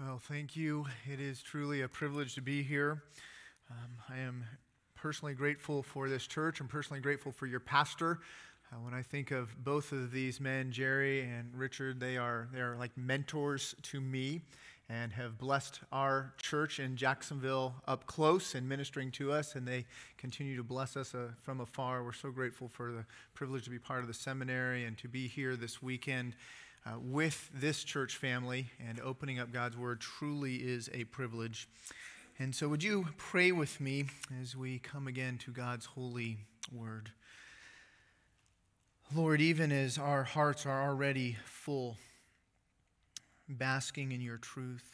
Well, thank you. It is truly a privilege to be here. Um, I am personally grateful for this church. I'm personally grateful for your pastor. Uh, when I think of both of these men, Jerry and Richard, they are, they are like mentors to me and have blessed our church in Jacksonville up close and ministering to us, and they continue to bless us uh, from afar. We're so grateful for the privilege to be part of the seminary and to be here this weekend uh, with this church family and opening up God's Word truly is a privilege. And so, would you pray with me as we come again to God's holy Word? Lord, even as our hearts are already full, basking in your truth,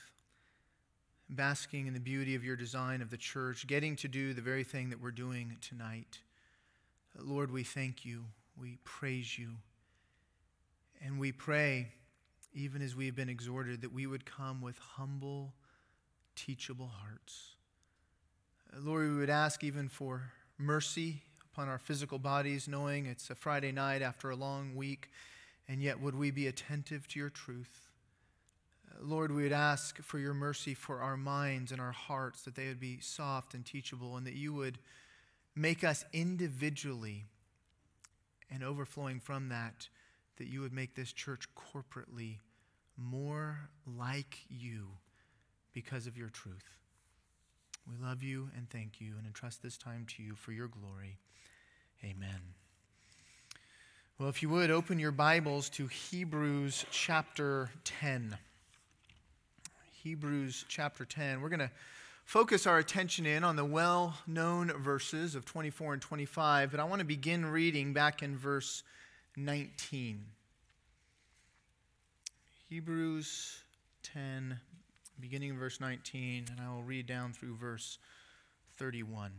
basking in the beauty of your design of the church, getting to do the very thing that we're doing tonight. Lord, we thank you. We praise you. And we pray, even as we have been exhorted, that we would come with humble, teachable hearts. Uh, Lord, we would ask even for mercy upon our physical bodies, knowing it's a Friday night after a long week, and yet would we be attentive to your truth? Uh, Lord, we would ask for your mercy for our minds and our hearts, that they would be soft and teachable, and that you would make us individually and overflowing from that that you would make this church corporately more like you because of your truth. We love you and thank you and entrust this time to you for your glory. Amen. Well, if you would, open your Bibles to Hebrews chapter 10. Hebrews chapter 10. We're going to focus our attention in on the well known verses of 24 and 25, but I want to begin reading back in verse 19. Hebrews 10, beginning in verse 19, and I will read down through verse 31.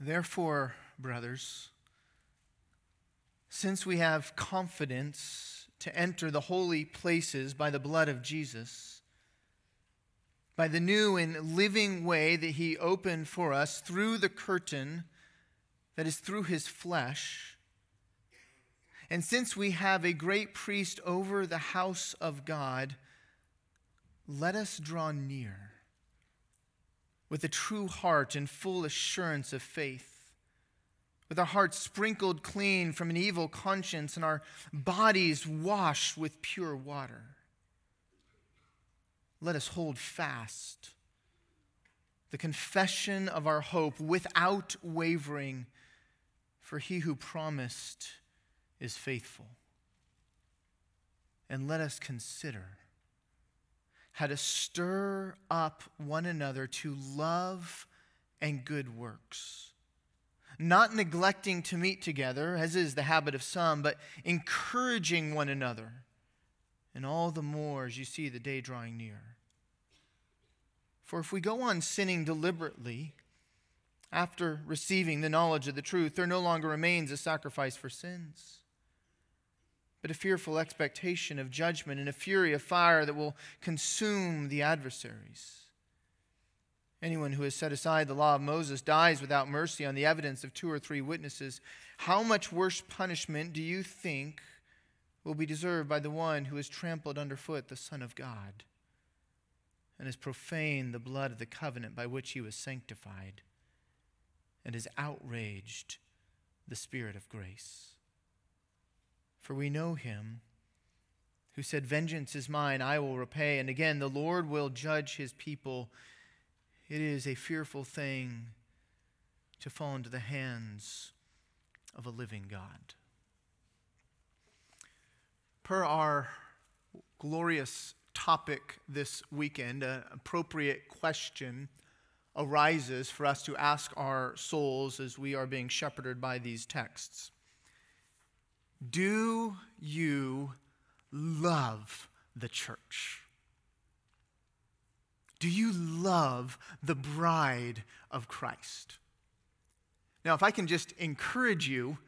Therefore, brothers, since we have confidence to enter the holy places by the blood of Jesus, by the new and living way that he opened for us through the curtain that is through his flesh. And since we have a great priest over the house of God, let us draw near with a true heart and full assurance of faith, with our hearts sprinkled clean from an evil conscience and our bodies washed with pure water. Let us hold fast the confession of our hope without wavering for he who promised is faithful. And let us consider how to stir up one another to love and good works, not neglecting to meet together, as is the habit of some, but encouraging one another, and all the more as you see the day drawing near. For if we go on sinning deliberately, after receiving the knowledge of the truth, there no longer remains a sacrifice for sins, but a fearful expectation of judgment and a fury of fire that will consume the adversaries. Anyone who has set aside the law of Moses dies without mercy on the evidence of two or three witnesses. How much worse punishment do you think will be deserved by the one who has trampled underfoot the Son of God and has profaned the blood of the covenant by which he was sanctified? And has outraged the Spirit of grace. For we know him who said, Vengeance is mine, I will repay. And again, the Lord will judge his people. It is a fearful thing to fall into the hands of a living God. Per our glorious topic this weekend, an appropriate question arises for us to ask our souls as we are being shepherded by these texts. Do you love the church? Do you love the bride of Christ? Now, if I can just encourage you,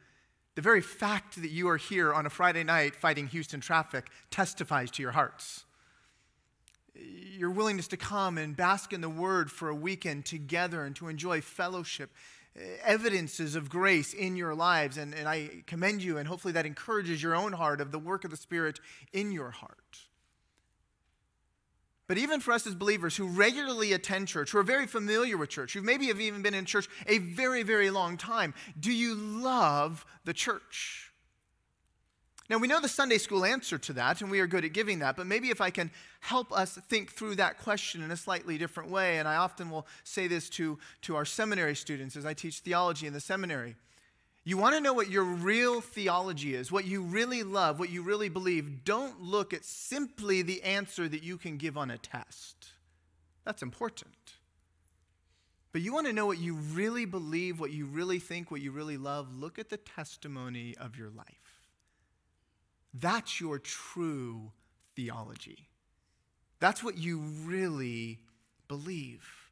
the very fact that you are here on a Friday night fighting Houston traffic testifies to your hearts your willingness to come and bask in the word for a weekend together and to enjoy fellowship eh, evidences of grace in your lives. And, and I commend you, and hopefully that encourages your own heart of the work of the Spirit in your heart. But even for us as believers who regularly attend church, who are very familiar with church, who maybe have even been in church a very, very long time, do you love the church? Now, we know the Sunday school answer to that, and we are good at giving that, but maybe if I can help us think through that question in a slightly different way, and I often will say this to, to our seminary students as I teach theology in the seminary. You want to know what your real theology is, what you really love, what you really believe. Don't look at simply the answer that you can give on a test. That's important. But you want to know what you really believe, what you really think, what you really love. Look at the testimony of your life. That's your true theology. That's what you really believe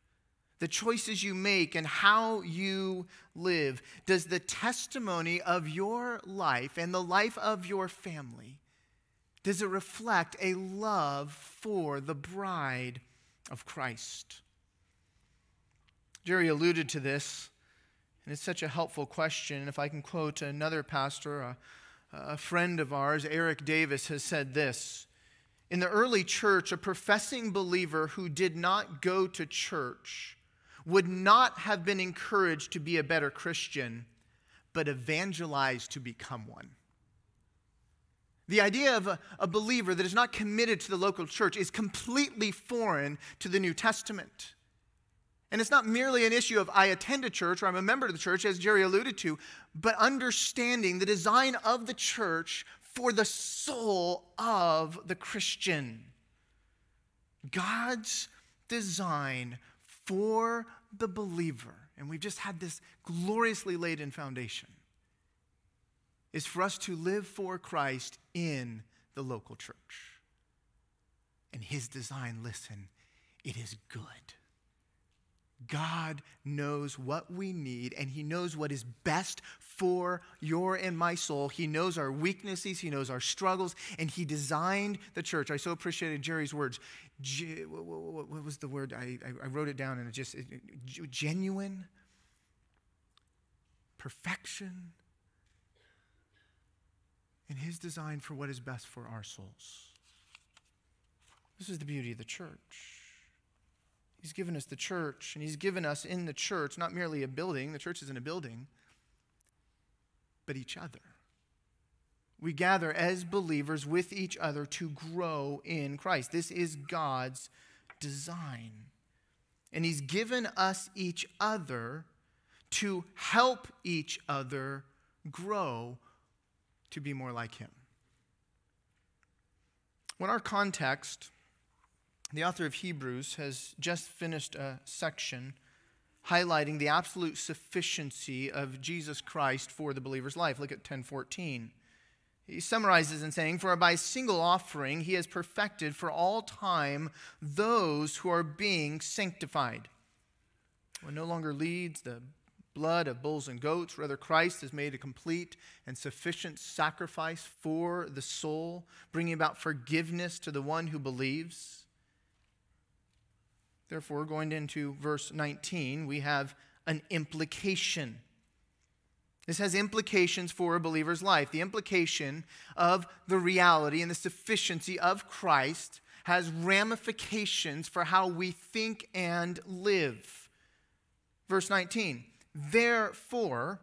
the choices you make, and how you live? Does the testimony of your life and the life of your family, does it reflect a love for the bride of Christ? Jerry alluded to this, and it's such a helpful question. If I can quote another pastor, a, a friend of ours, Eric Davis, has said this. In the early church, a professing believer who did not go to church would not have been encouraged to be a better Christian, but evangelized to become one. The idea of a, a, believer that is not committed to the local church is completely foreign to the New Testament. And it's not merely an issue of I attend a church or I'm a member of the church, as Jerry alluded to, but understanding the design of the church for the soul of the Christian. God's design for the believer, and we've just had this gloriously laid in foundation, is for us to live for Christ in the local church. And his design, listen, it is good. God knows what we need, and He knows what is best for your and my soul. He knows our weaknesses, He knows our struggles, and He designed the church. I so appreciated Jerry's words. what was the word? I, I wrote it down, and it just it, genuine, perfection, in His design for what is best for our souls. This is the beauty of the church. He's given us the church, and He's given us in the church not merely a building, the church isn't a building, but each other. We gather as believers with each other to grow in Christ. This is God's design. And He's given us each other to help each other grow to be more like Him. When our context the author of Hebrews has just finished a section highlighting the absolute sufficiency of Jesus Christ for the believer's life. Look at 1014. He summarizes in saying, For by a single offering he has perfected for all time those who are being sanctified. One no longer leads the blood of bulls and goats, rather, Christ has made a complete and sufficient sacrifice for the soul, bringing about forgiveness to the one who believes. Therefore, going into verse 19, we have an implication. This has implications for a believer's life. The implication of the reality and the sufficiency of Christ has ramifications for how we think and live. Verse 19, therefore,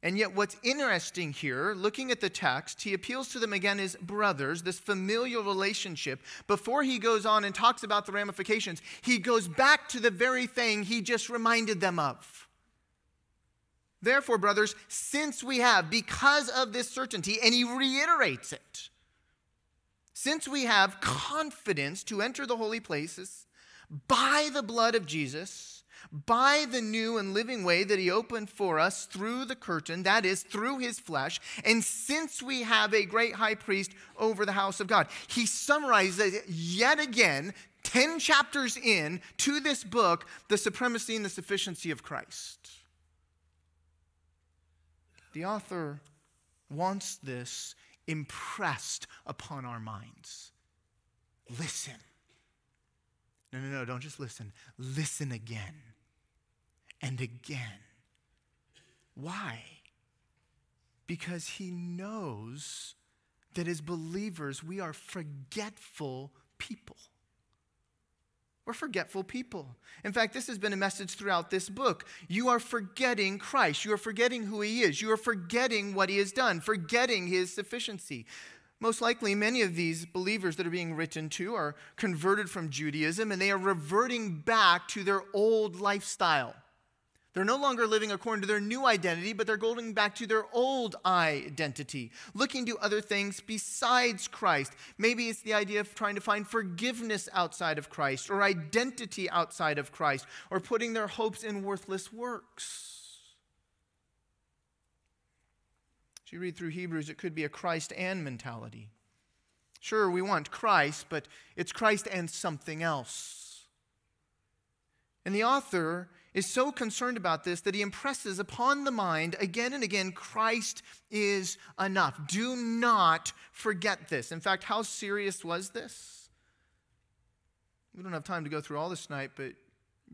and yet, what's interesting here, looking at the text, he appeals to them again as brothers, this familial relationship. Before he goes on and talks about the ramifications, he goes back to the very thing he just reminded them of. Therefore, brothers, since we have, because of this certainty, and he reiterates it, since we have confidence to enter the holy places by the blood of Jesus, by the new and living way that he opened for us through the curtain, that is, through his flesh. And since we have a great high priest over the house of God, he summarizes yet again, 10 chapters in to this book, the supremacy and the sufficiency of Christ. The author wants this impressed upon our minds. Listen. No, no, no, don't just listen. Listen again and again Why? Because he knows that as believers, we are forgetful people. We're forgetful people. In fact, this has been a message throughout this book. You are forgetting Christ. You are forgetting who He is. You are forgetting what He has done, forgetting His sufficiency. Most likely, many of these believers that are being written to are converted from Judaism and they are reverting back to their old lifestyle. They're no longer living according to their new identity, but they're going back to their old identity, looking to other things besides Christ. Maybe it's the idea of trying to find forgiveness outside of Christ, or identity outside of Christ, or putting their hopes in worthless works. As you read through Hebrews, it could be a Christ and mentality. Sure, we want Christ, but it's Christ and something else. And the author is so concerned about this that he impresses upon the mind again and again Christ is enough. Do not forget this. In fact, how serious was this? We don't have time to go through all this tonight, but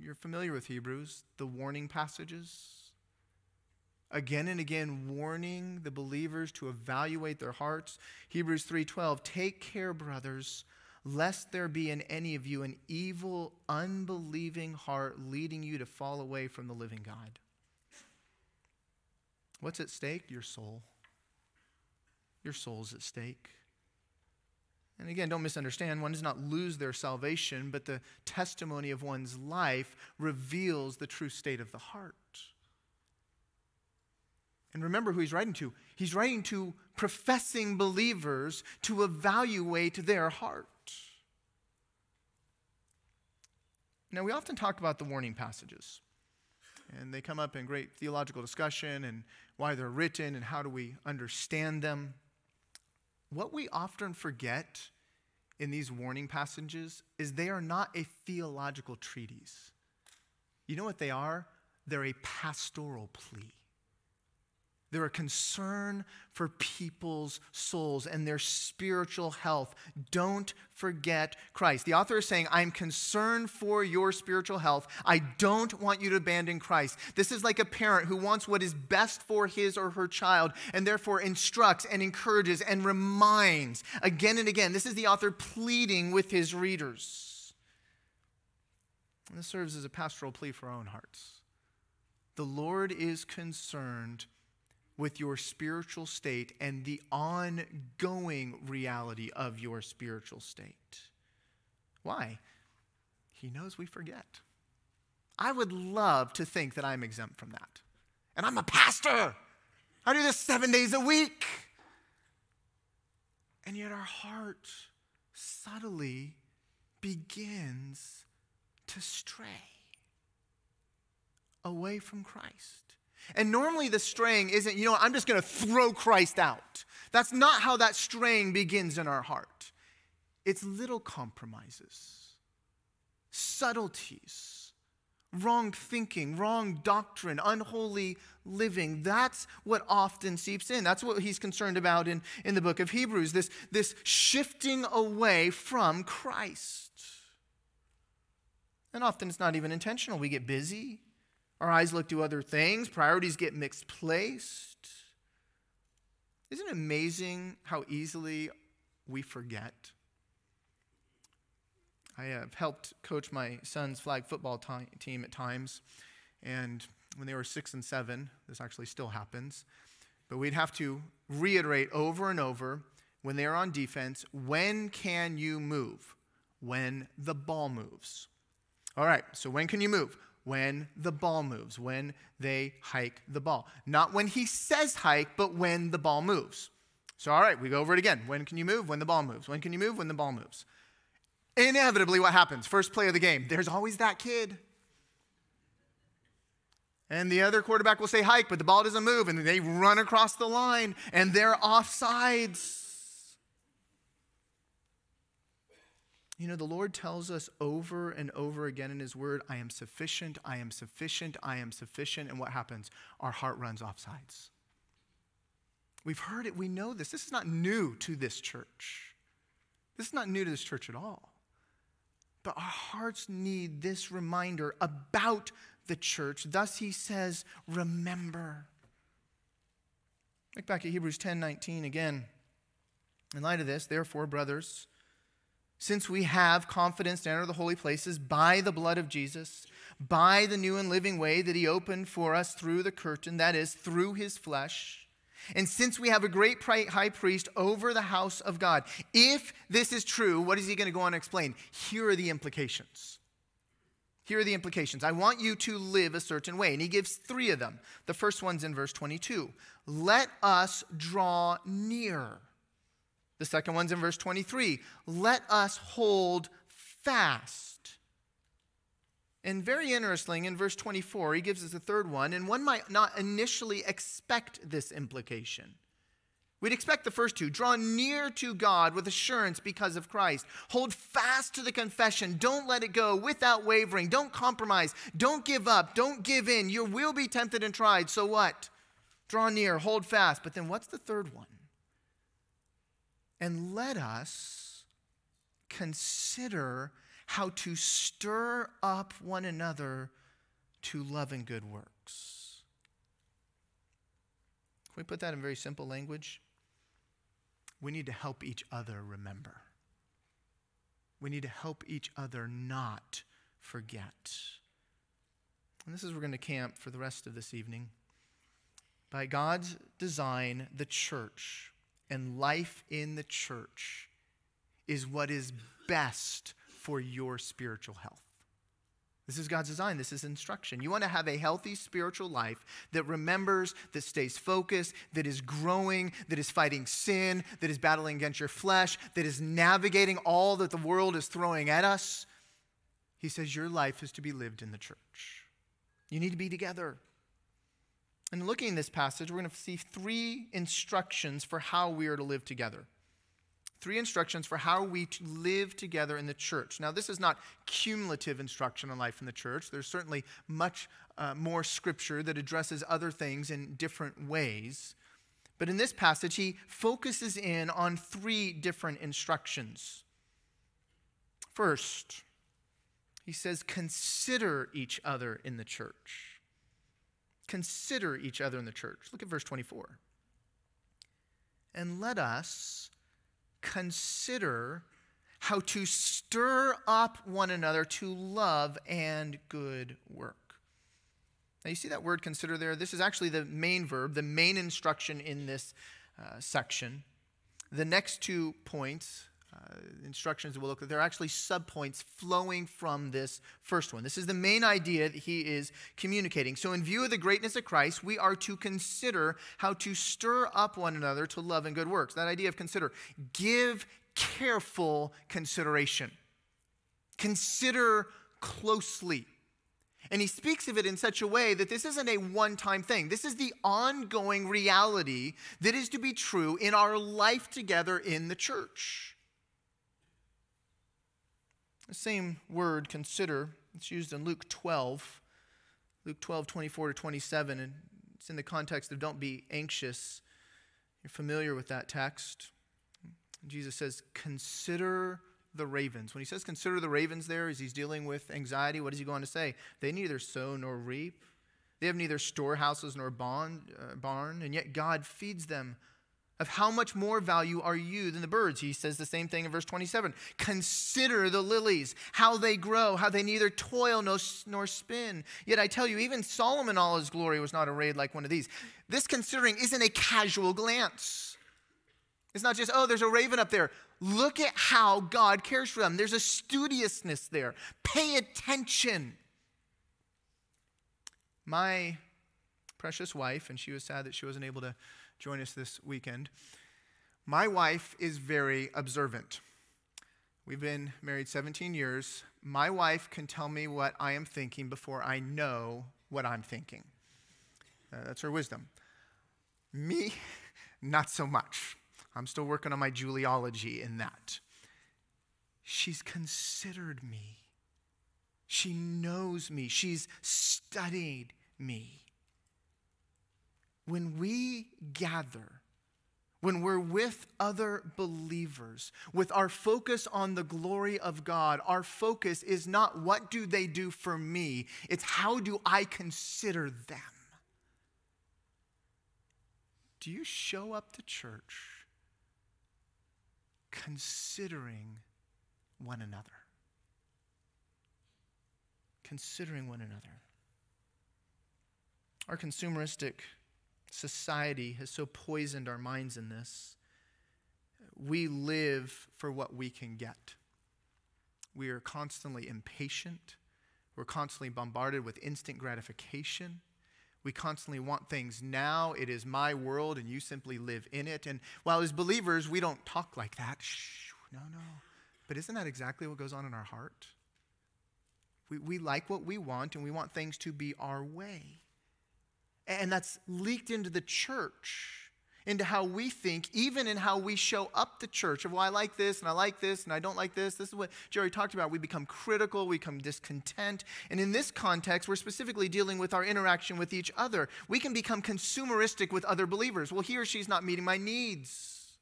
you're familiar with Hebrews, the warning passages. Again and again warning the believers to evaluate their hearts. Hebrews 3:12, "Take care, brothers, lest there be in any of you an evil, unbelieving heart leading you to fall away from the living God. What's at stake? Your soul. Your soul's at stake. And again, don't misunderstand. One does not lose their salvation, but the testimony of one's life reveals the true state of the heart. And remember who he's writing to. He's writing to professing believers to evaluate their heart. Now, we often talk about the warning passages, and they come up in great theological discussion and why they're written and how do we understand them. What we often forget in these warning passages is they are not a theological treatise. You know what they are? They're a pastoral plea. They're a concern for people's souls and their spiritual health. Don't forget Christ. The author is saying, I'm concerned for your spiritual health. I don't want you to abandon Christ. This is like a parent who wants what is best for his or her child and therefore instructs and encourages and reminds again and again. This is the author pleading with his readers. And this serves as a pastoral plea for our own hearts. The Lord is concerned with your spiritual state and the ongoing reality of your spiritual state. Why? He knows we forget. I would love to think that I'm exempt from that. And I'm a pastor. I do this seven days a week. And yet our heart subtly begins to stray away from Christ. And normally the straying isn't, you know, I'm just going to throw Christ out. That's not how that straying begins in our heart. It's little compromises, subtleties, wrong thinking, wrong doctrine, unholy living. That's what often seeps in. That's what he's concerned about in, in the book of Hebrews this, this shifting away from Christ. And often it's not even intentional. We get busy, our eyes look to other things, priorities get misplaced. Isn't it amazing how easily we forget? I have helped coach my son's flag football t- team at times, and when they were six and seven, this actually still happens, but we'd have to reiterate over and over when they are on defense when can you move? When the ball moves. All right, so when can you move? When the ball moves, when they hike the ball. Not when he says hike, but when the ball moves. So, all right, we go over it again. When can you move? When the ball moves. When can you move? When the ball moves. Inevitably, what happens? First play of the game, there's always that kid. And the other quarterback will say hike, but the ball doesn't move, and they run across the line, and they're offsides. You know, the Lord tells us over and over again in His Word, I am sufficient, I am sufficient, I am sufficient. And what happens? Our heart runs off sides. We've heard it, we know this. This is not new to this church. This is not new to this church at all. But our hearts need this reminder about the church. Thus, He says, Remember. Look back at Hebrews 10 19 again. In light of this, therefore, brothers, since we have confidence to enter the holy places by the blood of Jesus, by the new and living way that he opened for us through the curtain, that is, through his flesh, and since we have a great high priest over the house of God, if this is true, what is he going to go on and explain? Here are the implications. Here are the implications. I want you to live a certain way. And he gives three of them. The first one's in verse 22. Let us draw near. The second one's in verse 23. Let us hold fast. And very interesting, in verse 24, he gives us a third one, and one might not initially expect this implication. We'd expect the first two draw near to God with assurance because of Christ. Hold fast to the confession. Don't let it go without wavering. Don't compromise. Don't give up. Don't give in. You will be tempted and tried. So what? Draw near, hold fast. But then what's the third one? And let us consider how to stir up one another to love and good works. Can we put that in very simple language? We need to help each other remember. We need to help each other not forget. And this is where we're going to camp for the rest of this evening. By God's design, the church and life in the church is what is best for your spiritual health. This is God's design. This is instruction. You want to have a healthy spiritual life that remembers, that stays focused, that is growing, that is fighting sin, that is battling against your flesh, that is navigating all that the world is throwing at us. He says your life is to be lived in the church. You need to be together. And looking at this passage, we're going to see three instructions for how we are to live together three instructions for how we to live together in the church. Now, this is not cumulative instruction on life in the church. There's certainly much uh, more scripture that addresses other things in different ways. But in this passage, he focuses in on three different instructions. First, he says, consider each other in the church. Consider each other in the church. Look at verse 24. And let us consider how to stir up one another to love and good work. Now, you see that word consider there? This is actually the main verb, the main instruction in this uh, section. The next two points uh, instructions we'll look at, they're actually subpoints flowing from this first one. This is the main idea that he is communicating. So, in view of the greatness of Christ, we are to consider how to stir up one another to love and good works. That idea of consider, give careful consideration, consider closely. And he speaks of it in such a way that this isn't a one time thing. This is the ongoing reality that is to be true in our life together in the church. Same word, consider, it's used in Luke 12, Luke 12, 24 to 27, and it's in the context of don't be anxious. You're familiar with that text. Jesus says, consider the ravens. When he says consider the ravens there, as he's dealing with anxiety, what is he going to say? They neither sow nor reap. They have neither storehouses nor bond, uh, barn, and yet God feeds them of how much more value are you than the birds? He says the same thing in verse 27. Consider the lilies, how they grow, how they neither toil nor, spin. Yet I tell you, even Solomon, all his glory, was not arrayed like one of these. This considering isn't a casual glance. It's not just, oh, there's a raven up there. Look at how God cares for them. There's a studiousness there. Pay attention. My precious wife, and she was sad that she wasn't able to join us this weekend. My wife is very observant. We've been married 17 years. My wife can tell me what I am thinking before I know what I'm thinking. Uh, that's her wisdom. Me, not so much. I'm still working on my Juliology in that. She's considered me. She knows me. She's studied me when we gather, when we're with other believers, with our focus on the glory of God, our focus is not what do they do for me, it's how do I consider them. do you show up to church considering one another? Considering one another. Our consumeristic society has so poisoned our minds in this. We live for what we can get. We are constantly impatient. We're constantly bombarded with instant gratification. We constantly want things now. It is my world, and you simply live in it. And while as believers, we don't talk like that. Shh, no, no. But isn't that exactly what goes on in our heart? We, we like what we want, and we want things to be our way. And that's leaked into the church into how we think, even in how we show up the church of, well, I like this and I like this and I don't like this. This is what Jerry talked about. We become critical, we become discontent. And in this context, we're specifically dealing with our interaction with each other. We can become consumeristic with other believers. Well, he or she's not meeting my needs.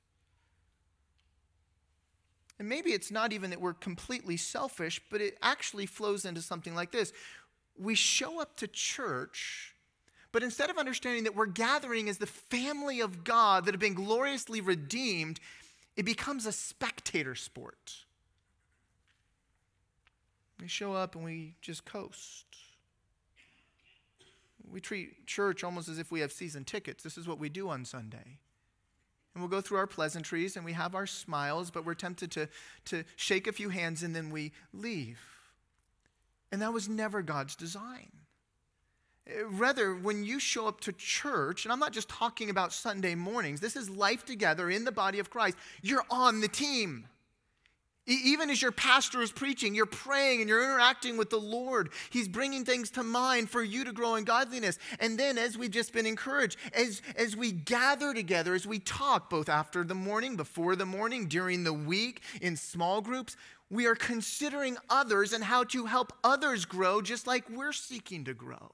And maybe it's not even that we're completely selfish, but it actually flows into something like this. We show up to church but instead of understanding that we're gathering as the family of God that have been gloriously redeemed, it becomes a spectator sport. We show up and we just coast. We treat church almost as if we have season tickets. This is what we do on Sunday. And we'll go through our pleasantries and we have our smiles, but we're tempted to, to shake a few hands and then we leave. And that was never God's design. Uh, rather, when you show up to church, and I'm not just talking about Sunday mornings, this is life together in the body of Christ, you're on the team. Even as your pastor is preaching, you're praying and you're interacting with the Lord. He's bringing things to mind for you to grow in godliness. And then, as we've just been encouraged, as, as we gather together, as we talk, both after the morning, before the morning, during the week, in small groups, we are considering others and how to help others grow just like we're seeking to grow.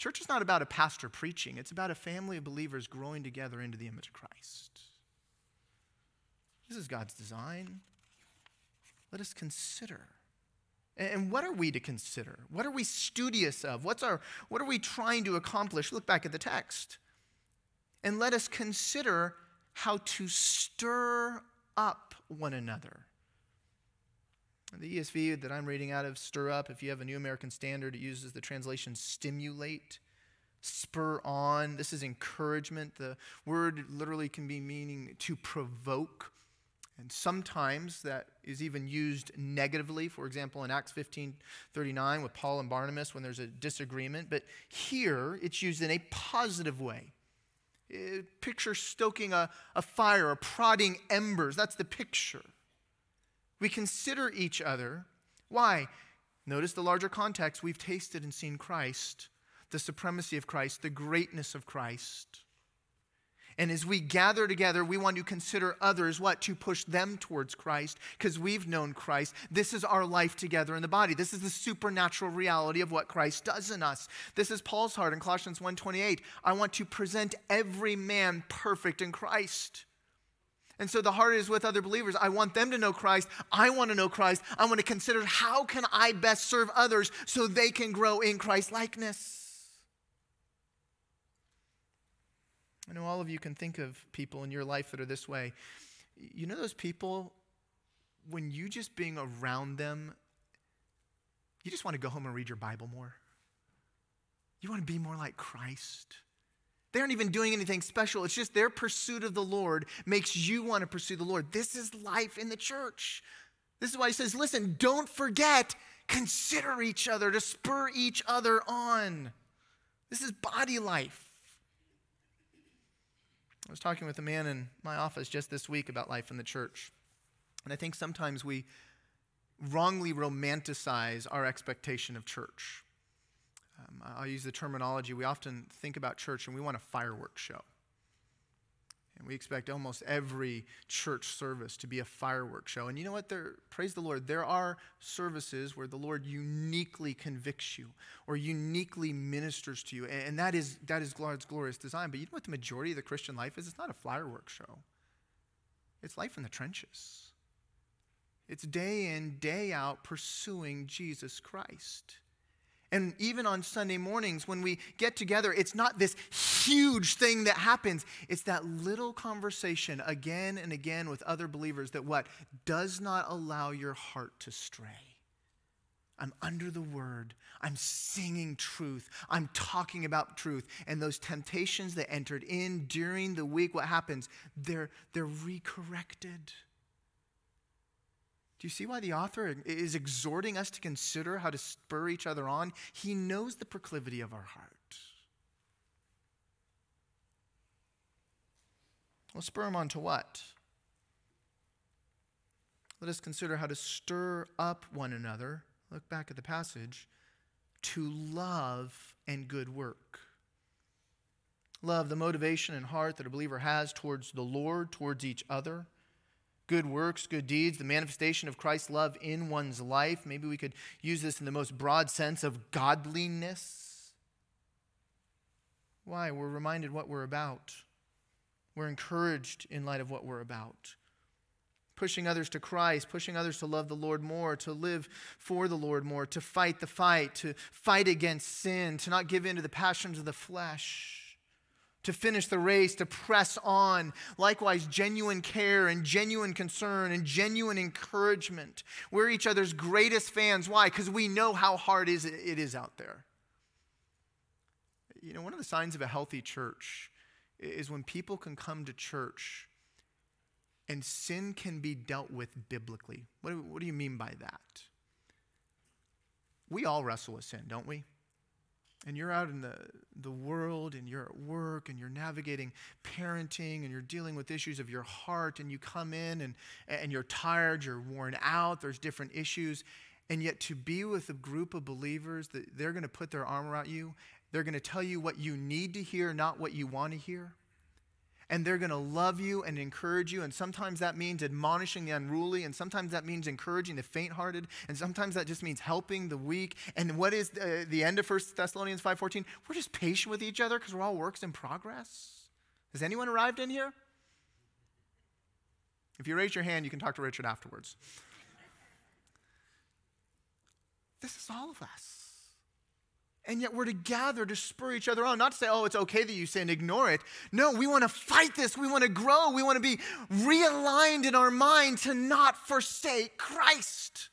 Church is not about a pastor preaching, it's about a family of believers growing together into the image of Christ. This is God's design. Let us consider. And what are we to consider? What are we studious of? What's our, what are we trying to accomplish? Look back at the text. And let us consider how to stir up one another the ESV that I'm reading out of, stir up, if you have a New American Standard, it uses the translation stimulate, spur on. This is encouragement. The word literally can be meaning to provoke. And sometimes that is even used negatively. For example, in Acts 15 39 with Paul and Barnabas when there's a disagreement. But here it's used in a positive way. Uh, picture stoking a, a fire, a prodding embers. That's the picture. We consider each other. Why? Notice the larger context. We've tasted and seen Christ, the supremacy of Christ, the greatness of Christ. And as we gather together, we want to consider others what? To push them towards Christ because we've known Christ. This is our life together in the body. This is the supernatural reality of what Christ does in us. This is Paul's heart in Colossians 1:28. I want to present every man perfect in Christ. And so the heart is with other believers. I want them to know Christ. I want to know Christ. I want to consider how can I best serve others so they can grow in Christ likeness. I know all of you can think of people in your life that are this way. You know those people when you just being around them you just want to go home and read your Bible more. You want to be more like Christ. They aren't even doing anything special. It's just their pursuit of the Lord makes you want to pursue the Lord. This is life in the church. This is why he says, listen, don't forget, consider each other to spur each other on. This is body life. I was talking with a man in my office just this week about life in the church. And I think sometimes we wrongly romanticize our expectation of church. Um, I'll use the terminology. We often think about church and we want a fireworks show. And we expect almost every church service to be a fireworks show. And you know what? There, praise the Lord, there are services where the Lord uniquely convicts you or uniquely ministers to you. And that is, that is God's glorious design. But you know what the majority of the Christian life is? It's not a fireworks show, it's life in the trenches. It's day in, day out pursuing Jesus Christ. And even on Sunday mornings, when we get together, it's not this huge thing that happens. It's that little conversation again and again with other believers that what? Does not allow your heart to stray. I'm under the word. I'm singing truth. I'm talking about truth. And those temptations that entered in during the week, what happens? They're, they're recorrected. Do you see why the author is exhorting us to consider how to spur each other on? He knows the proclivity of our heart. Well, spur him on to what? Let us consider how to stir up one another. Look back at the passage to love and good work. Love, the motivation and heart that a believer has towards the Lord, towards each other good works, good deeds, the manifestation of Christ's love in one's life. Maybe we could use this in the most broad sense of godliness. Why? We're reminded what we're about. We're encouraged in light of what we're about. Pushing others to Christ, pushing others to love the Lord more, to live for the Lord more, to fight the fight, to fight against sin, to not give in to the passions of the flesh to finish the race, to press on. Likewise, genuine care and genuine concern and genuine encouragement. We're each other's greatest fans. Why? Because we know how hard it is out there. You know, one of the signs of a healthy church is when people can come to church and sin can be dealt with biblically. What do, what do you mean by that? We all wrestle with sin, don't we? And you're out in the, the world and you're at work and you're navigating parenting and you're dealing with issues of your heart and you come in and, and you're tired, you're worn out, there's different issues. And yet to be with a group of believers that they're going to put their arm around you, they're going to tell you what you need to hear, not what you want to hear and they're going to love you and encourage you. And sometimes that means admonishing the unruly, and sometimes that means encouraging the faint hearted, and sometimes that just means helping the weak. And what is the, the end of 1 Thessalonians 5.14? We're just patient with each other because we're all works in progress. Has anyone arrived in here? If you raise your hand, you can talk to Richard afterwards. This is all of us. And yet we're to gather to spur each other on, not to say, oh, it's okay that you sin, ignore it. No, we want to fight this. We want to grow. We want to be realigned in our mind to not forsake Christ.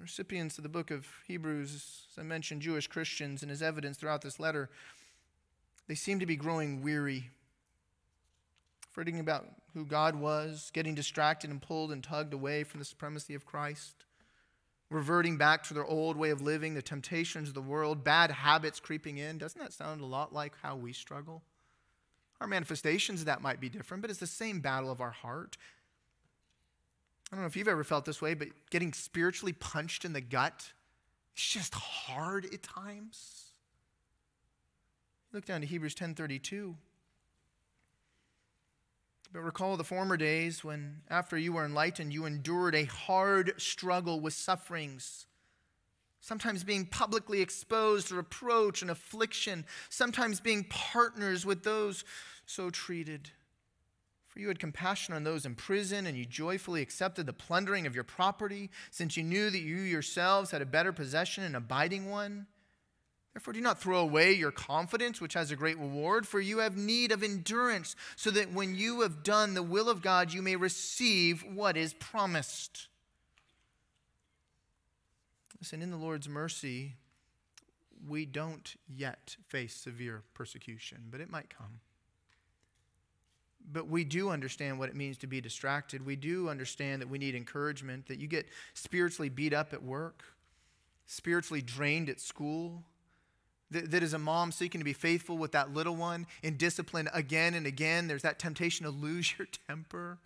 Recipients of the book of Hebrews, as I mentioned, Jewish Christians, and as evidence throughout this letter, they seem to be growing weary, forgetting about who God was, getting distracted and pulled and tugged away from the supremacy of Christ reverting back to their old way of living, the temptations of the world, bad habits creeping in. Doesn't that sound a lot like how we struggle? Our manifestations of that might be different, but it's the same battle of our heart. I don't know if you've ever felt this way, but getting spiritually punched in the gut, it's just hard at times. Look down to Hebrews 10:32. But recall the former days when, after you were enlightened, you endured a hard struggle with sufferings, sometimes being publicly exposed to reproach and affliction, sometimes being partners with those so treated. For you had compassion on those in prison, and you joyfully accepted the plundering of your property, since you knew that you yourselves had a better possession, an abiding one. Therefore, do not throw away your confidence, which has a great reward, for you have need of endurance, so that when you have done the will of God, you may receive what is promised. Listen, in the Lord's mercy, we don't yet face severe persecution, but it might come. But we do understand what it means to be distracted. We do understand that we need encouragement, that you get spiritually beat up at work, spiritually drained at school that, that a mom seeking to be faithful with that little one in discipline again and again, there's that temptation to lose your temper.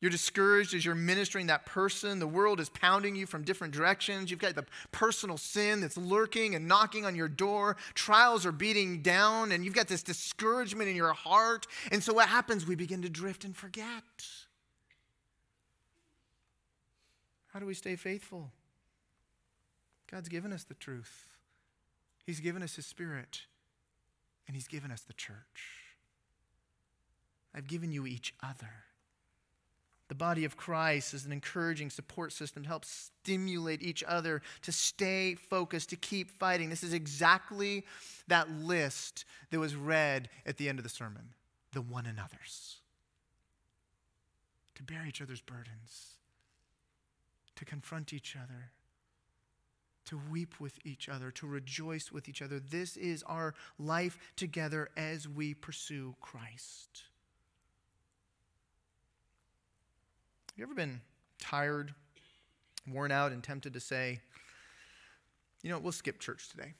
You're discouraged as you're ministering that person. The world is pounding you from different directions. You've got the personal sin that's lurking and knocking on your door. Trials are beating down, and you've got this discouragement in your heart. And so, what happens? We begin to drift and forget. How do we stay faithful? God's given us the truth. He's given us His Spirit, and He's given us the church. I've given you each other. The body of Christ is an encouraging support system to help stimulate each other to stay focused, to keep fighting. This is exactly that list that was read at the end of the sermon the one another's. To bear each other's burdens, to confront each other, to weep with each other, to rejoice with each other. This is our life together as we pursue Christ. Have you ever been tired, worn out, and tempted to say, you know, we'll skip church today?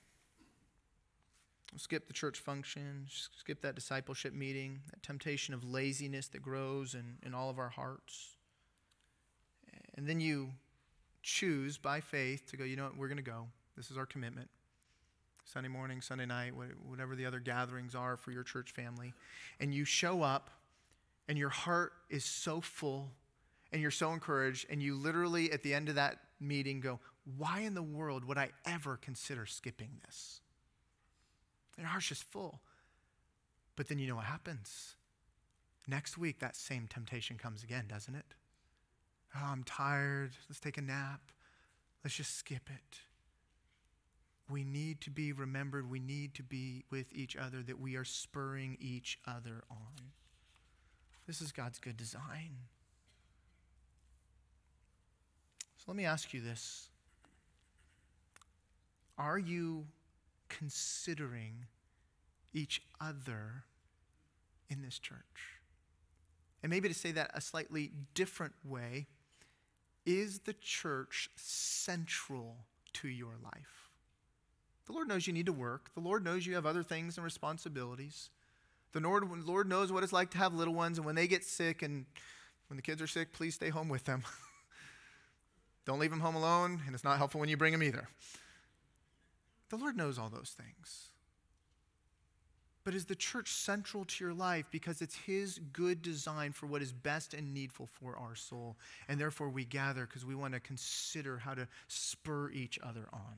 We'll skip the church function, skip that discipleship meeting, that temptation of laziness that grows in, in all of our hearts. And then you choose by faith to go, you know what, we're going to go. This is our commitment. Sunday morning, Sunday night, whatever the other gatherings are for your church family. And you show up, and your heart is so full, and you're so encouraged, and you literally, at the end of that meeting, go, Why in the world would I ever consider skipping this? And your heart's just full. But then you know what happens. Next week, that same temptation comes again, doesn't it? Oh, I'm tired. Let's take a nap. Let's just skip it. We need to be remembered. We need to be with each other, that we are spurring each other on. This is God's good design. So let me ask you this Are you considering each other in this church? And maybe to say that a slightly different way, is the church central to your life? The Lord knows you need to work. The Lord knows you have other things and responsibilities. The Lord, Lord knows what it's like to have little ones, and when they get sick and when the kids are sick, please stay home with them. Don't leave them home alone, and it's not helpful when you bring them either. The Lord knows all those things. But is the church central to your life because it's His good design for what is best and needful for our soul? And therefore we gather because we want to consider how to spur each other on.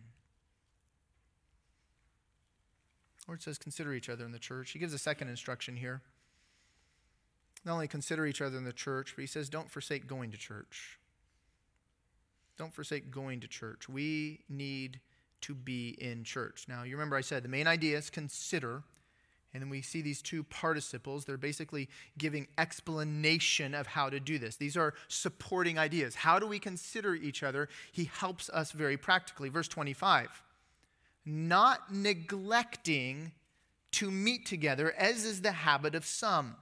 Lord says, consider each other in the church. He gives a second instruction here. Not only consider each other in the church, but he says, don't forsake going to church. Don't forsake going to church. We need to be in church. Now, you remember I said the main idea is consider. And then we see these two participles. They're basically giving explanation of how to do this. These are supporting ideas. How do we consider each other? He helps us very practically. Verse 25 not neglecting to meet together, as is the habit of some.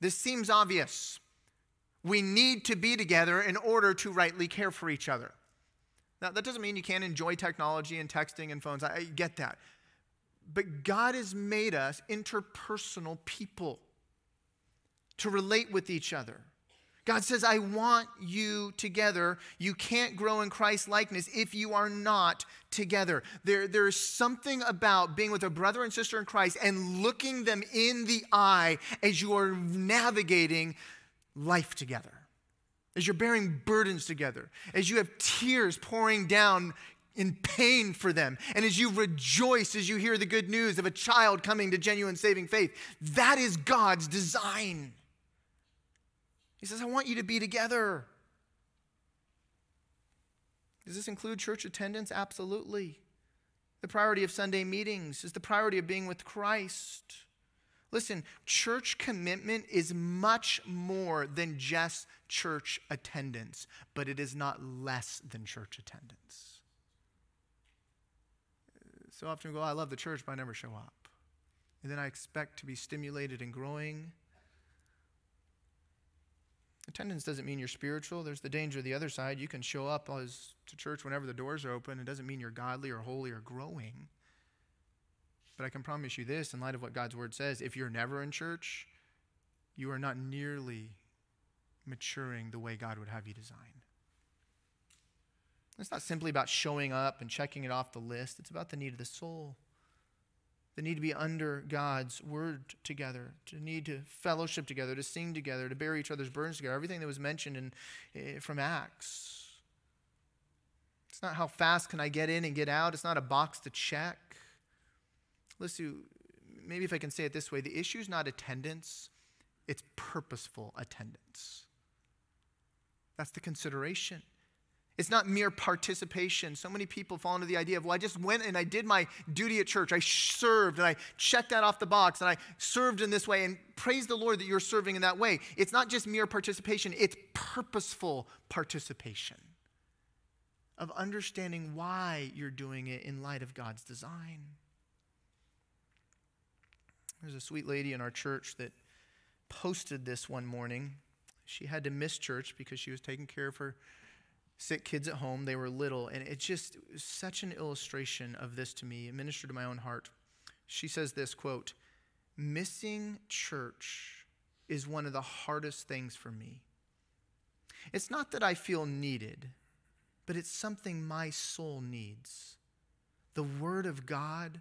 This seems obvious. We need to be together in order to rightly care for each other. Now, that doesn't mean you can't enjoy technology and texting and phones. I get that. But God has made us interpersonal people to relate with each other. God says, I want you together. You can't grow in Christ likeness if you are not together. There, there's something about being with a brother and sister in Christ and looking them in the eye as you are navigating life together, as you're bearing burdens together, as you have tears pouring down in pain for them. And as you rejoice as you hear the good news of a child coming to genuine saving faith, that is God's design. He says, I want you to be together. Does this include church attendance? Absolutely. The priority of Sunday meetings is the priority of being with Christ. Listen, church commitment is much more than just church attendance, but it is not less than church attendance. So often we go, oh, I love the church, but I never show up. And then I expect to be stimulated and growing. Attendance doesn't mean you're spiritual. There's the danger of the other side. You can show up as, to church whenever the doors are open. It doesn't mean you're godly or holy or growing. But I can promise you this in light of what God's word says if you're never in church, you are not nearly maturing the way God would have you design. It's not simply about showing up and checking it off the list, it's about the need of the soul. The need to be under God's word together, to need to fellowship together, to sing together, to bear each other's burdens together. Everything that was mentioned in, eh, from Acts. It's not how fast can I get in and get out. It's not a box to check. Listen, maybe if I can say it this way the issue is not attendance, it's purposeful attendance. That's the consideration. It's not mere participation. So many people fall into the idea of, well, I just went and I did my duty at church. I served and I checked that off the box and I served in this way. And praise the Lord that you're serving in that way. It's not just mere participation, it's purposeful participation of understanding why you're doing it in light of God's design. There's a sweet lady in our church that posted this one morning. She had to miss church because she was taking care of her sick kids at home. They were little. And it just such an illustration of this to me. It ministered to my own heart. She says this quote, missing church is one of the hardest things for me. It's not that I feel needed, but it's something my soul needs. The Word of God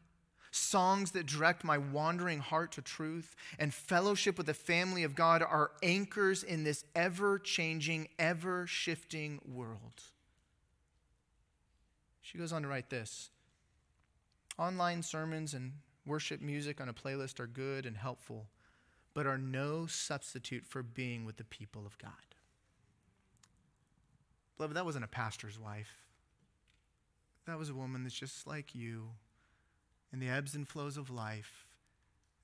songs that direct my wandering heart to truth, and fellowship with the family of God are anchors in this ever changing, ever shifting world. She goes on to write this Online sermons and worship music on a playlist are good and helpful, but are no substitute for being with the people of God. Beloved, that wasn't a pastor's wife. That was a woman that's just like you in the ebbs and flows of life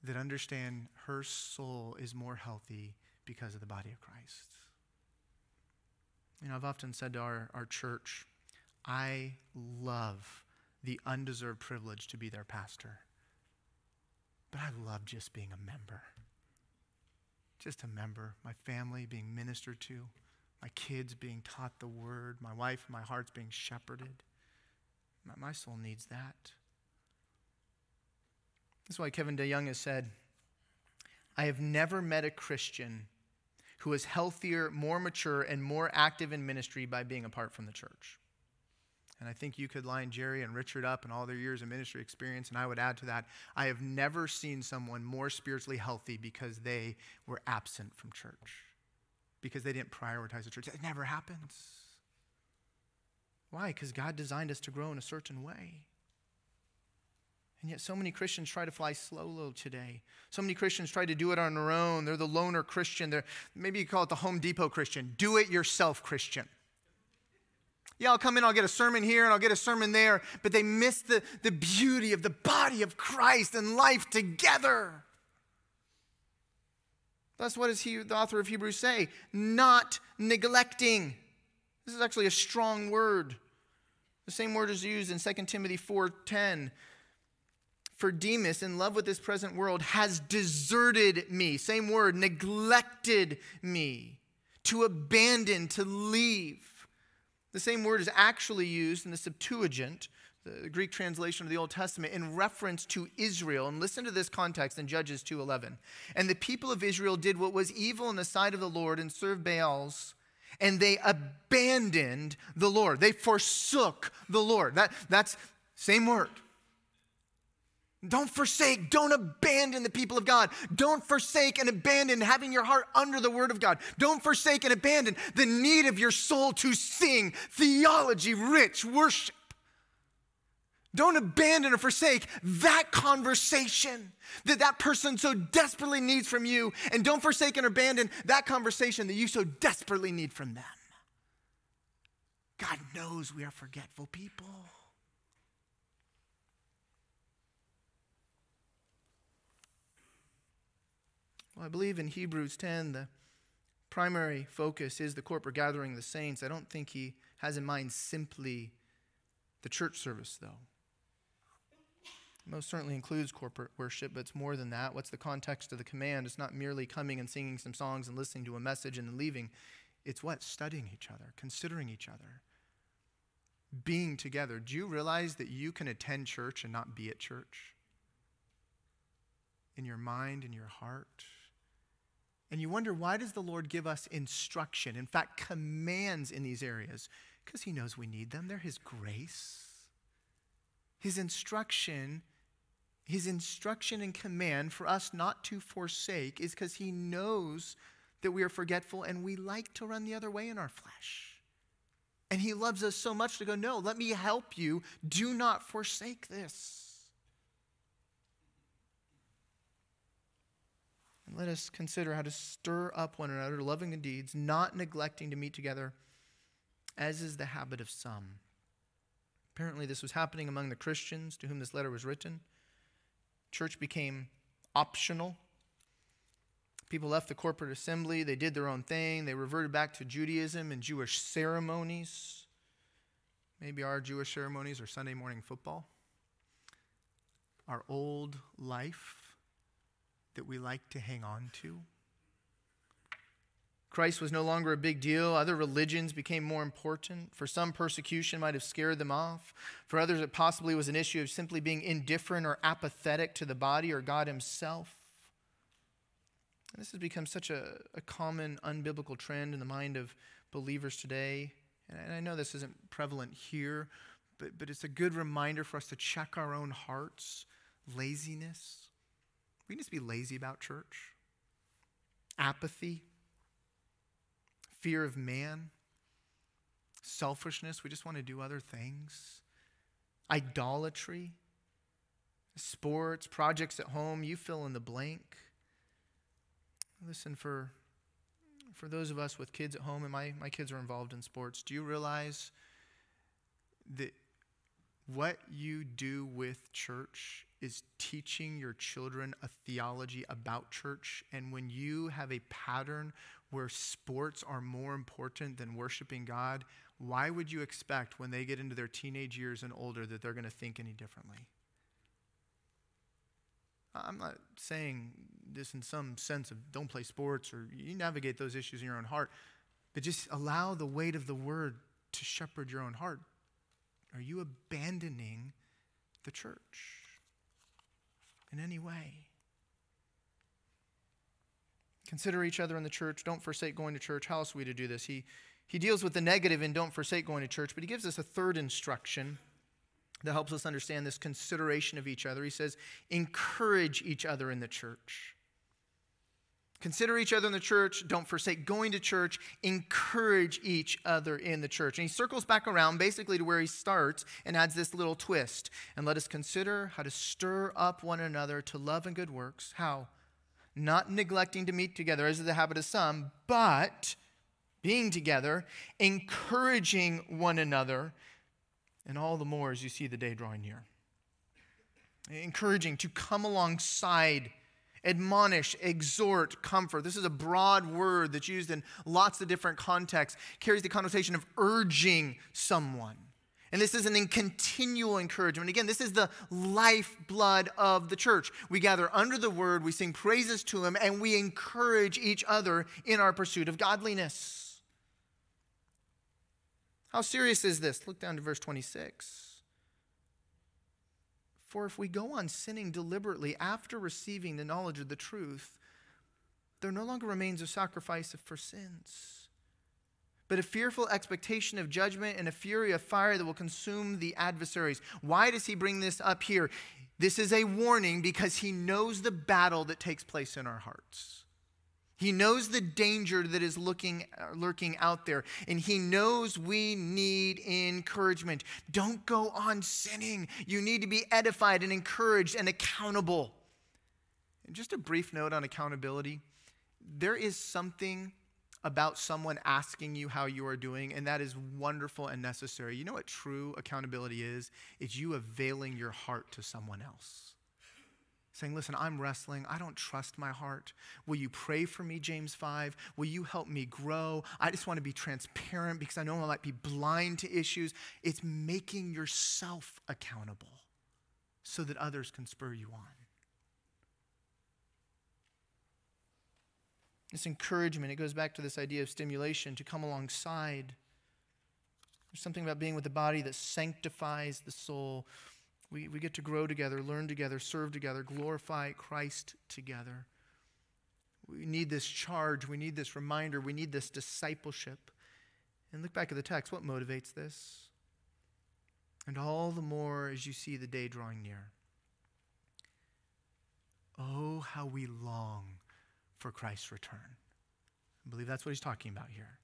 that understand her soul is more healthy because of the body of Christ. You know, I've often said to our, our church, I love the undeserved privilege to be their pastor. But I love just being a member. Just a member. My family being ministered to, my kids being taught the word, my wife my heart's being shepherded. My, my soul needs that. That's why Kevin DeYoung has said, I have never met a Christian who is healthier, more mature, and more active in ministry by being apart from the church. And I think you could line Jerry and Richard up and all their years of ministry experience, and I would add to that I have never seen someone more spiritually healthy because they were absent from church, because they didn't prioritize the church. It never happens. Why? Because God designed us to grow in a certain way. And yet, so many Christians try to fly solo today. So many Christians try to do it on their own. They're the loner Christian. They're, maybe you call it the Home Depot Christian. Do it yourself Christian. Yeah, I'll come in, I'll get a sermon here and I'll get a sermon there, but they miss the, the beauty of the body of Christ and life together. That's what does he, the author of Hebrews say? Not neglecting. This is actually a strong word. The same word is used in 2 Timothy 4:10 for Demas, in love with this present world, has deserted me. Same word, neglected me, to abandon, to leave. The same word is actually used in the Septuagint, the Greek translation of the Old Testament, in reference to Israel. And listen to this context in Judges 2:11. And the people of Israel did what was evil in the sight of the Lord and served Baals and they abandoned the Lord. They forsook the Lord. That, that's same word. Don't forsake, don't abandon the people of God. Don't forsake and abandon having your heart under the word of God. Don't forsake and abandon the need of your soul to sing theology rich worship. Don't abandon or forsake that conversation that that person so desperately needs from you. And don't forsake and abandon that conversation that you so desperately need from them. God knows we are forgetful people. Well, I believe in Hebrews 10, the primary focus is the corporate gathering of the saints. I don't think he has in mind simply the church service, though. It most certainly includes corporate worship, but it's more than that. What's the context of the command? It's not merely coming and singing some songs and listening to a message and then leaving. It's what? Studying each other, considering each other, being together. Do you realize that you can attend church and not be at church? In your mind, in your heart? And you wonder why does the Lord give us instruction, in fact, commands in these areas? Because he knows we need them. They're his grace. His instruction, his instruction and command for us not to forsake is because he knows that we are forgetful and we like to run the other way in our flesh. And he loves us so much to go, no, let me help you. Do not forsake this. Let us consider how to stir up one another loving good deeds, not neglecting to meet together, as is the habit of some. Apparently, this was happening among the Christians to whom this letter was written. Church became optional. People left the corporate assembly, they did their own thing, they reverted back to Judaism and Jewish ceremonies. Maybe our Jewish ceremonies are Sunday morning football. Our old life that we like to hang on to. Christ was no longer a big deal. Other religions became more important. For some, persecution might have scared them off. For others, it possibly was an issue of simply being indifferent or apathetic to the body or God Himself. And this has become such a, a common unbiblical trend in the mind of believers today. And I know this isn't prevalent here, but, but it's a good reminder for us to check our own hearts. Laziness. We can just be lazy about church. Apathy. Fear of man, selfishness, we just want to do other things, idolatry, sports, projects at home, you fill in the blank. Listen, for, for those of us with kids at home, and my, my kids are involved in sports, do you realize that what you do with church is teaching your children a theology about church. And when you have a pattern where sports are more important than worshiping God, why would you expect when they get into their teenage years and older that they're going to think any differently? I'm not saying this in some sense of don't play sports or you navigate those issues in your own heart, but just allow the weight of the word to shepherd your own heart. Are you abandoning the church in any way? Consider each other in the church. Don't forsake going to church. How else are we to do this? He, he deals with the negative in don't forsake going to church, but he gives us a third instruction that helps us understand this consideration of each other. He says, encourage each other in the church. Consider each other in the church. Don't forsake going to church. Encourage each other in the church. And he circles back around basically to where he starts and adds this little twist. And let us consider how to stir up one another to love and good works. How? not neglecting to meet together, as is the habit of some, but being together, encouraging one another, and all the more as you see the day drawing near. Encouraging to come alongside, admonish, exhort, comfort. This is a broad word that's used in lots of different contexts, carries the connotation of urging someone. And this is an in continual encouragement. Again, this is the lifeblood of the church. We gather under the word, we sing praises to him, and we encourage each other in our pursuit of godliness. How serious is this? Look down to verse 26. For if we go on sinning deliberately after receiving the knowledge of the truth, there no longer remains a sacrifice for sins but a fearful expectation of judgment and a fury of fire that will consume the adversaries. Why does he bring this up here? This is a warning because he knows the battle that takes place in our hearts. He knows the danger that is looking, uh, lurking out there, and he knows we need encouragement. Don't go on sinning. You need to be edified and encouraged and accountable. And just a brief note on accountability there is something about someone asking you how you are doing, and that is wonderful and necessary. You know what true accountability is? It's you availing your heart to someone else. Saying, listen, I'm wrestling. I don't trust my heart. Will you pray for me, James 5? Will you help me grow? I just want to be transparent because I know I might be blind to issues. It's making yourself accountable so that others can spur you on. This encouragement, it goes back to this idea of stimulation to come alongside. There's something about being with the body that sanctifies the soul. We, we get to grow together, learn together, serve together, glorify Christ together. We need this charge. We need this reminder. We need this discipleship. And look back at the text. What motivates this? And all the more as you see the day drawing near. Oh, how we long for Christ's return. I believe that's what he's talking about here.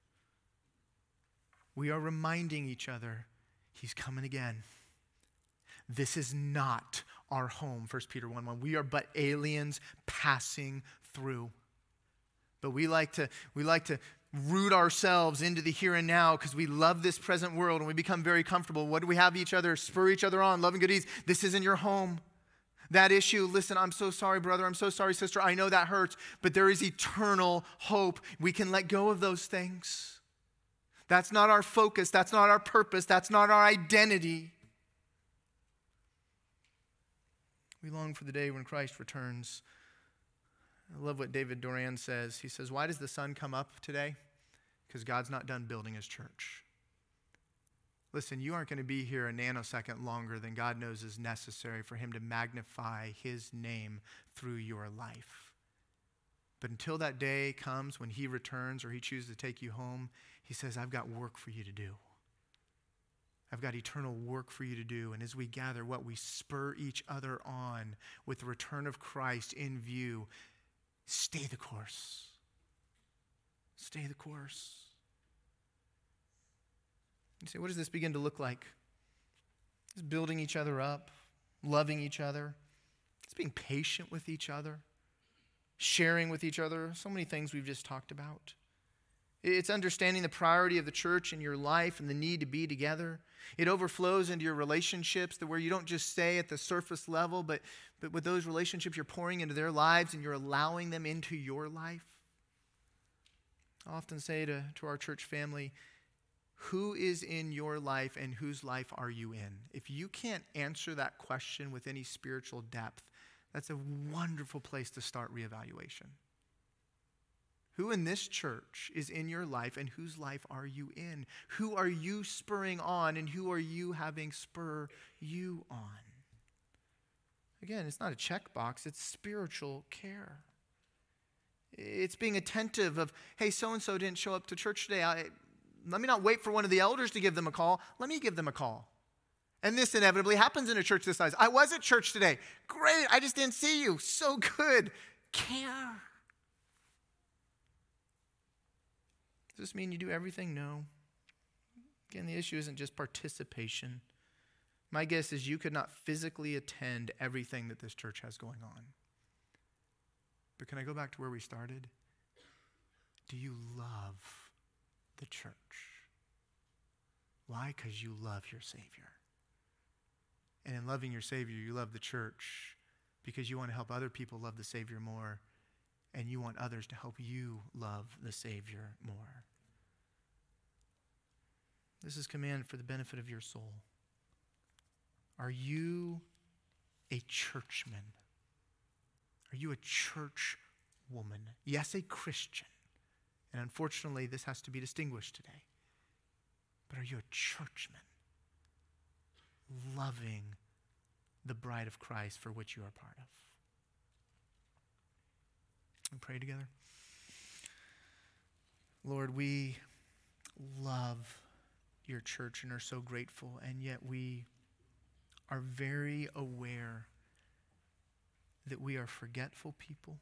We are reminding each other he's coming again. This is not our home, 1 Peter 1 1. We are but aliens passing through. But we like to, we like to root ourselves into the here and now because we love this present world and we become very comfortable. What do we have each other? Spur each other on, loving good deeds. This isn't your home. That issue, listen, I'm so sorry, brother. I'm so sorry, sister. I know that hurts, but there is eternal hope. We can let go of those things. That's not our focus. That's not our purpose. That's not our identity. We long for the day when Christ returns. I love what David Doran says. He says, Why does the sun come up today? Because God's not done building his church. Listen, you aren't going to be here a nanosecond longer than God knows is necessary for him to magnify his name through your life. But until that day comes when he returns or he chooses to take you home, he says, I've got work for you to do. I've got eternal work for you to do. And as we gather what we spur each other on with the return of Christ in view, stay the course. Stay the course. You say, what does this begin to look like? It's building each other up, loving each other, it's being patient with each other, sharing with each other. So many things we've just talked about. It's understanding the priority of the church in your life and the need to be together. It overflows into your relationships where you don't just stay at the surface level, but, but with those relationships, you're pouring into their lives and you're allowing them into your life. I often say to, to our church family, who is in your life and whose life are you in? If you can't answer that question with any spiritual depth, that's a wonderful place to start reevaluation. Who in this church is in your life and whose life are you in? Who are you spurring on and who are you having spur you on? Again, it's not a checkbox, it's spiritual care. It's being attentive of, hey, so and so didn't show up to church today. I, let me not wait for one of the elders to give them a call. Let me give them a call. And this inevitably happens in a church this size. I was at church today. Great. I just didn't see you. So good. Care. Does this mean you do everything? No. Again, the issue isn't just participation. My guess is you could not physically attend everything that this church has going on. But can I go back to where we started? Do you love the church? Why? Because you love your Savior. And in loving your Savior, you love the church because you want to help other people love the Savior more and you want others to help you love the Savior more. This is command for the benefit of your soul. Are you a churchman? Are you a church woman? Yes, a Christian. And unfortunately, this has to be distinguished today. But are you a churchman? Loving the bride of Christ for which you are part of. And pray together. Lord, we love your church and are so grateful, and yet we are very aware that we are forgetful people.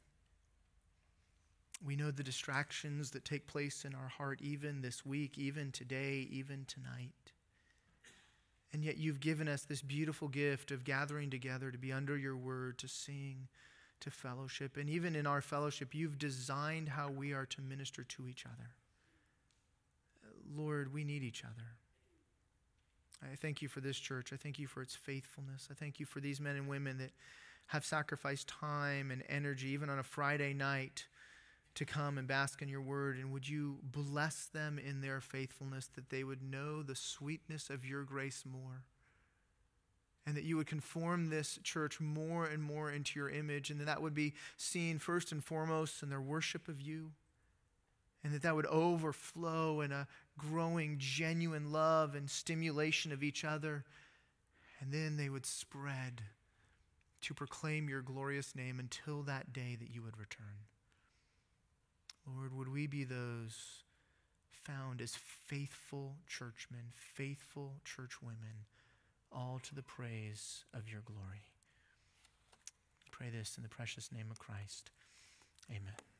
We know the distractions that take place in our heart, even this week, even today, even tonight. And yet, you've given us this beautiful gift of gathering together to be under your word, to sing, to fellowship. And even in our fellowship, you've designed how we are to minister to each other. Lord, we need each other. I thank you for this church. I thank you for its faithfulness. I thank you for these men and women that have sacrificed time and energy, even on a Friday night, to come and bask in your word. And would you bless them in their faithfulness that they would know the sweetness of your grace more? And that you would conform this church more and more into your image, and that that would be seen first and foremost in their worship of you and that that would overflow in a growing, genuine love and stimulation of each other. And then they would spread to proclaim your glorious name until that day that you would return. Lord, would we be those found as faithful churchmen, faithful churchwomen, all to the praise of your glory? pray this in the precious name of Christ. Amen.